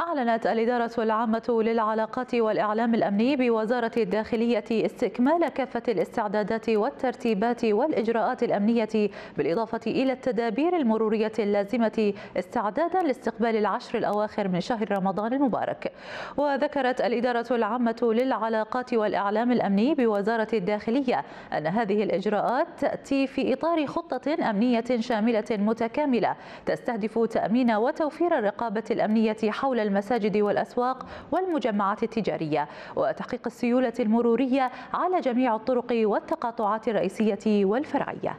أعلنت الإدارة العامة للعلاقات والإعلام الأمني بوزارة الداخلية استكمال كافة الاستعدادات والترتيبات والإجراءات الأمنية بالإضافة إلى التدابير المرورية اللازمة استعدادا لاستقبال العشر الأواخر من شهر رمضان المبارك. وذكرت الإدارة العامة للعلاقات والإعلام الأمني بوزارة الداخلية أن هذه الإجراءات تأتي في إطار خطة أمنية شاملة متكاملة تستهدف تأمين وتوفير الرقابة الأمنية حول المساجد والأسواق والمجمعات التجارية. وتحقيق السيولة المرورية على جميع الطرق والتقاطعات الرئيسية والفرعية.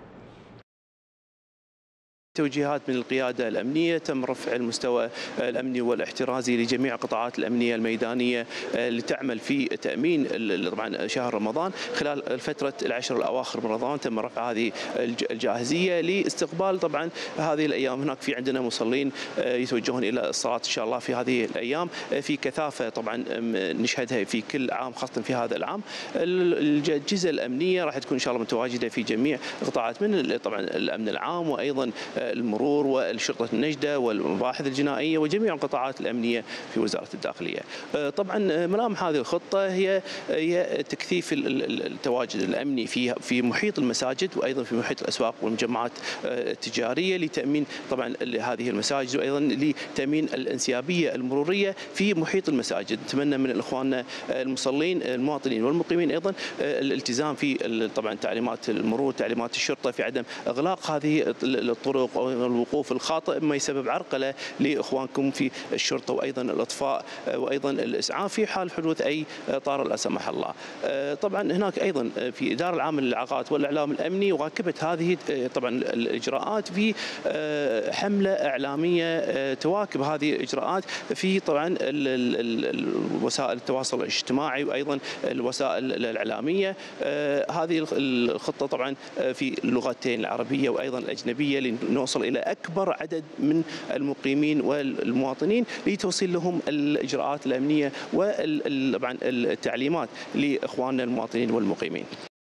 توجيهات من القيادة الأمنية تم رفع المستوى الأمني والاحترازي لجميع القطاعات الأمنية الميدانية لتعمل في تأمين طبعا شهر رمضان. خلال فترة العشر الأواخر من رمضان تم رفع هذه الجاهزية لاستقبال طبعا هذه الأيام. هناك في عندنا مصلين يتوجهون إلى الصلاة إن شاء الله في هذه الأيام. في كثافة طبعا نشهدها في كل عام خاصة في هذا العام. الأجهزة الأمنية راح تكون إن شاء الله متواجدة في جميع القطاعات من طبعا الأمن العام وأيضا المرور والشرطة النجدة والمباحث الجنائية وجميع القطاعات الأمنية في وزارة الداخلية. طبعا ملامح هذه الخطة هي هي تكثيف التواجد الأمني في في محيط المساجد وأيضا في محيط الأسواق والمجمعات التجارية لتأمين طبعا هذه المساجد وأيضا لتأمين الانسيابية المرورية في محيط المساجد. نتمنى من إخواننا المصلين المواطنين والمقيمين أيضا الالتزام في طبعا تعليمات المرور تعليمات الشرطة في عدم إغلاق هذه الطرق الوقوف الخاطئ ما يسبب عرقلة لإخوانكم في الشرطة وأيضا الأطفاء وأيضا الإسعاف في حال حدوث أي طارئ لا سمح الله. طبعا هناك أيضا في الاداره العامه للعلاقات والإعلام الأمني واكبت هذه طبعا الإجراءات في حملة إعلامية تواكب هذه الإجراءات في طبعا وسائل التواصل الاجتماعي وأيضا الوسائل الإعلامية هذه الخطة طبعا في اللغتين العربية وأيضا الأجنبية نوصل إلى أكبر عدد من المقيمين والمواطنين لتوصيل لهم الإجراءات الأمنية وطبعا التعليمات لإخواننا المواطنين والمقيمين.